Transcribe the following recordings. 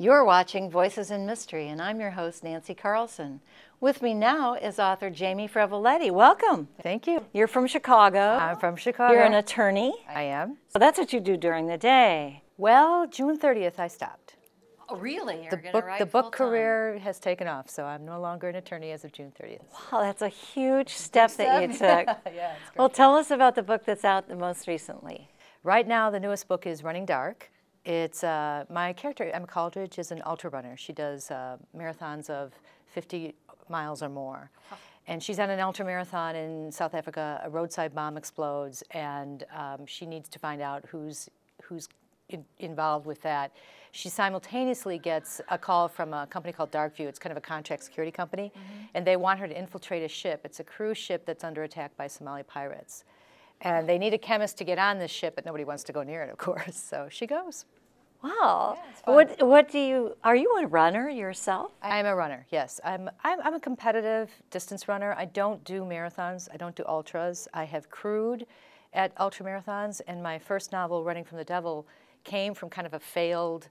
You're watching Voices in Mystery, and I'm your host, Nancy Carlson. With me now is author Jamie Freveletti. Welcome. Thank you. You're from Chicago. I'm from Chicago. You're an attorney. I am. So that's what you do during the day. Well, June 30th, I stopped. Oh, really? You're The book, the book career has taken off, so I'm no longer an attorney as of June 30th. Wow, that's a huge step that you took. yeah. Well, tell us about the book that's out the most recently. Right now, the newest book is Running Dark. It's uh, my character, Emma Caldridge, is an ultra runner. She does uh, marathons of 50 miles or more. And she's on an ultra marathon in South Africa. A roadside bomb explodes, and um, she needs to find out who's who's in, involved with that. She simultaneously gets a call from a company called Darkview. It's kind of a contract security company, and they want her to infiltrate a ship. It's a cruise ship that's under attack by Somali pirates. And they need a chemist to get on this ship, but nobody wants to go near it, of course. So she goes. Wow. Yeah, what what do you are you a runner yourself? I'm a runner, yes. I'm, I'm, I'm a competitive distance runner. I don't do marathons, I don't do ultras. I have crewed at ultra marathons, and my first novel, Running from the Devil, came from kind of a failed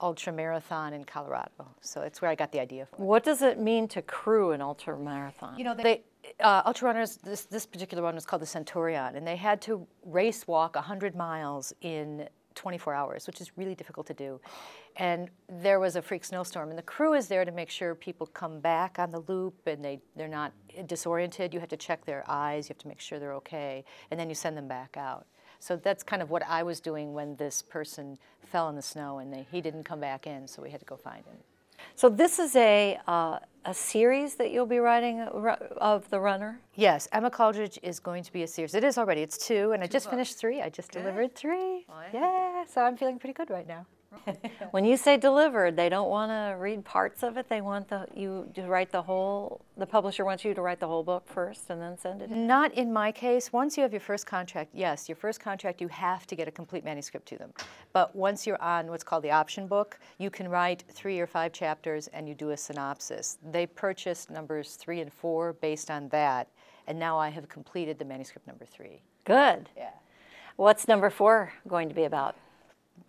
ultra marathon in Colorado. So it's where I got the idea for it. What does it mean to crew an ultra marathon? You know, they, uh, ultra runners, this, this particular one was called the Centurion, and they had to race walk 100 miles in 24 hours, which is really difficult to do. And there was a freak snowstorm, and the crew is there to make sure people come back on the loop and they, they're not disoriented. You have to check their eyes, you have to make sure they're okay, and then you send them back out. So that's kind of what I was doing when this person fell in the snow and they, he didn't come back in, so we had to go find him. So this is a uh, a series that you'll be writing uh, of the runner. Yes, Emma Caldridge is going to be a series. It is already. It's two, and I just finished three. I just delivered three. yeah, so I'm feeling pretty good right now. When you say delivered, they don't want to read parts of it. They want the you to write the whole. The publisher wants you to write the whole book first and then send it. in? Not in my case. Once you have your first contract, yes, your first contract, you have to get a complete manuscript to them. But once you're on what's called the option book, you can write three or five chapters and you do a synopsis. They purchased numbers three and four based on that, and now I have completed the manuscript number three. Good. Yeah. What's number four going to be about?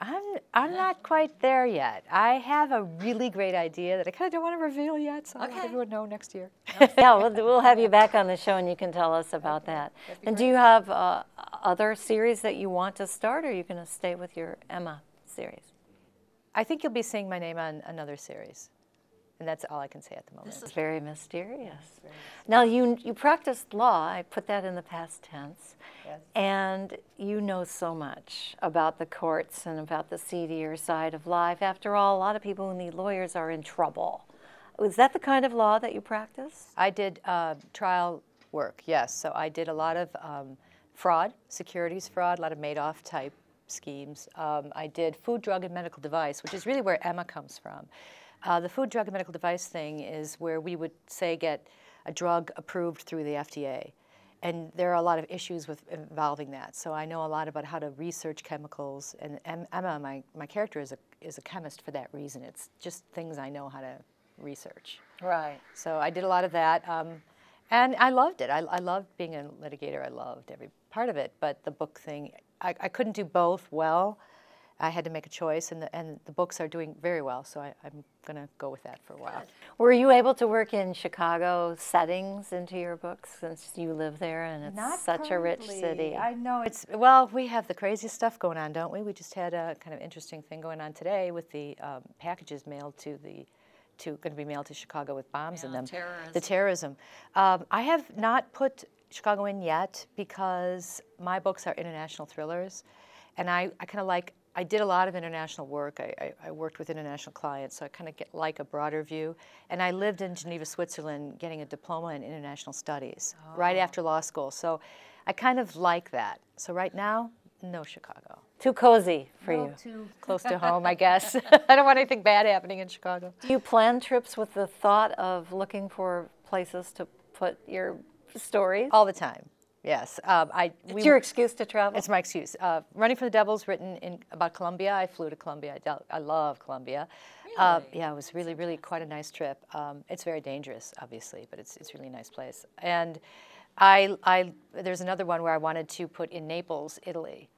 I'm, I'm not quite there yet. I have a really great idea that I kind of don't want to reveal yet, so I'll let everyone know next year. yeah, we'll, we'll have you back on the show and you can tell us about that. And do you have uh, other series that you want to start, or are you going to stay with your Emma series? I think you'll be seeing my name on another series, and that's all I can say at the moment. This is very mysterious. Now, you, you practiced law, I put that in the past tense, Yes. and you know so much about the courts and about the seedier side of life. After all, a lot of people who need lawyers are in trouble. Was that the kind of law that you practiced? I did uh, trial work, yes. So I did a lot of um, fraud, securities fraud, a lot of Madoff type schemes. Um, I did food, drug, and medical device, which is really where Emma comes from. Uh, the food, drug, and medical device thing is where we would say get a drug approved through the FDA. And there are a lot of issues with involving that. So I know a lot about how to research chemicals. And Emma, my, my character, is a, is a chemist for that reason. It's just things I know how to research. Right. So I did a lot of that. Um, and I loved it. I, I loved being a litigator. I loved every part of it. But the book thing, I, I couldn't do both well. I had to make a choice, and the, and the books are doing very well. So I, I'm going to go with that for a while. Were you able to work in Chicago settings into your books since you live there and it's such a rich city? I know it's well. We have the craziest stuff going on, don't we? We just had a kind of interesting thing going on today with the um, packages mailed to the to going to be mailed to Chicago with bombs in them. The terrorism. Um, I have not put Chicago in yet because my books are international thrillers, and I, I kind of like. I did a lot of international work. I, I, I worked with international clients, so I kind of get like a broader view. And I lived in Geneva, Switzerland, getting a diploma in international studies right oh. after law school. So I kind of like that. So right now, no Chicago. Too cozy for you. Too close to home, I guess. I don't want anything bad happening in Chicago. Do you plan trips with the thought of looking for places to put your stories? All the time. Yes. Um, I, it's your excuse to travel? It's my excuse. Uh, Running for the Devil's written in about Colombia. I flew to Colombia. I, I love Colombia. Uh, yeah, it was really, really quite a nice trip. Um, it's very dangerous, obviously, but it's, it's really a nice place. And I, I, there's another one where I wanted to put in Naples, Italy.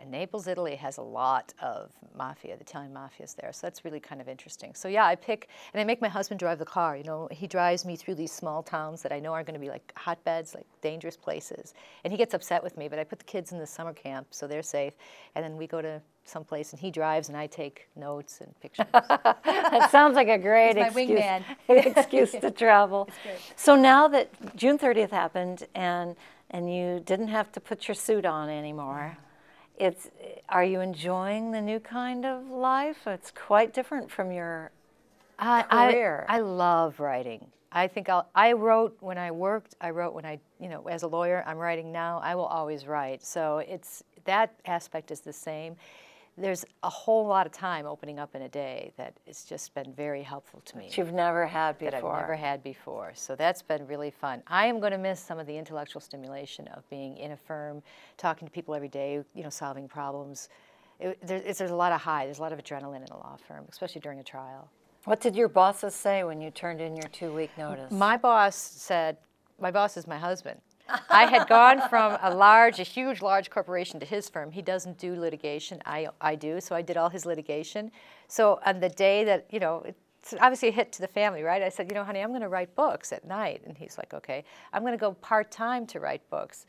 And Naples, Italy has a lot of mafia, the Italian mafia's there. So that's really kind of interesting. So yeah, I pick, and I make my husband drive the car. You know, he drives me through these small towns that I know are going to be like hotbeds, like dangerous places. And he gets upset with me, but I put the kids in the summer camp so they're safe. And then we go to someplace and he drives and I take notes and pictures. that sounds like a great excuse, excuse to travel. So now that June 30th happened and and you didn't have to put your suit on anymore, it's are you enjoying the new kind of life? It's quite different from your I, career. I, I love writing. I think I'll, I wrote when I worked. I wrote when I, you know, as a lawyer. I'm writing now. I will always write. So it's that aspect is the same. There's a whole lot of time opening up in a day that it's just been very helpful to me. that you've never had before. that I've never had before. So that's been really fun. I am going to miss some of the intellectual stimulation of being in a firm, talking to people every day, you know, solving problems. It, there's a lot of high, there's a lot of adrenaline in a law firm, especially during a trial. What did your bosses say when you turned in your two-week notice? My boss said, my boss is my husband. I had gone from a large, a huge, large corporation to his firm. He doesn't do litigation. I, I do, so I did all his litigation. So on the day that, you know, it's obviously a hit to the family, right? I said, you know, honey, I'm going to write books at night. And he's like, okay. I'm going to go part-time to write books.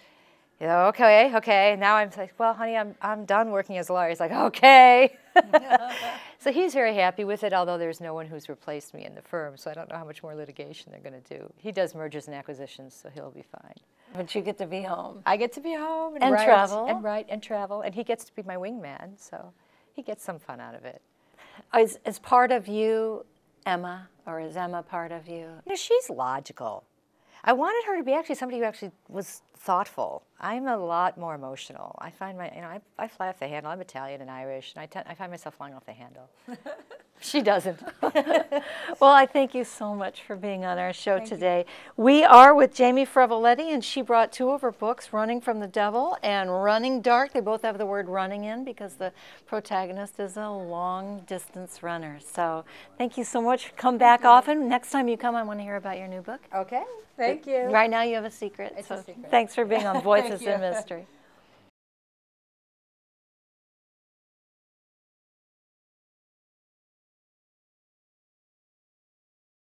You know, okay, okay. Now I'm like, well, honey, I'm, I'm done working as a lawyer. He's like, okay. so he's very happy with it, although there's no one who's replaced me in the firm. So I don't know how much more litigation they're going to do. He does mergers and acquisitions, so he'll be fine. But you get to be home. I get to be home and, And write travel. and write and travel, and he gets to be my wingman, so he gets some fun out of it. Is, is part of you Emma, or is Emma part of you? You know, she's logical. I wanted her to be actually somebody who actually was thoughtful. I'm a lot more emotional. I find my, you know, I, I fly off the handle. I'm Italian and Irish, and I, I find myself flying off the handle. she doesn't. Well, I thank you so much for being on our show today. We are with Jamie Freveletti, and she brought two of her books, Running from the Devil and Running Dark. They both have the word running in because the protagonist is a long distance runner. So thank you so much. Come back often. Next time you come, I want to hear about your new book. okay, thank you. Right now, you have a secret. It's so a secret. Thanks for being on Voices in Mystery.